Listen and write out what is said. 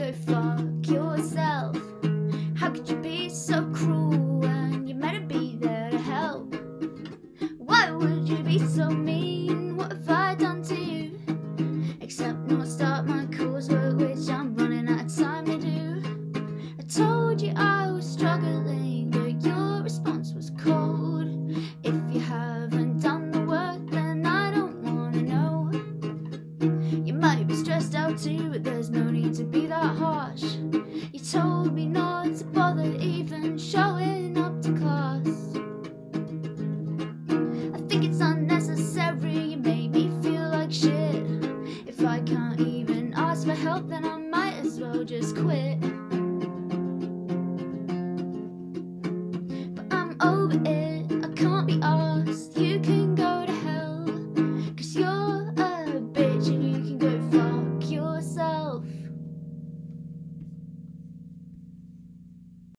go fuck yourself. How could you be so cruel when you meant be there to help? Why would you be so mean? What have I done to you? Except not start my but there's no need to be that harsh. You told me not to bother even showing up to class. I think it's unnecessary, you made me feel like shit. If I can't even ask for help, then I might as well just quit.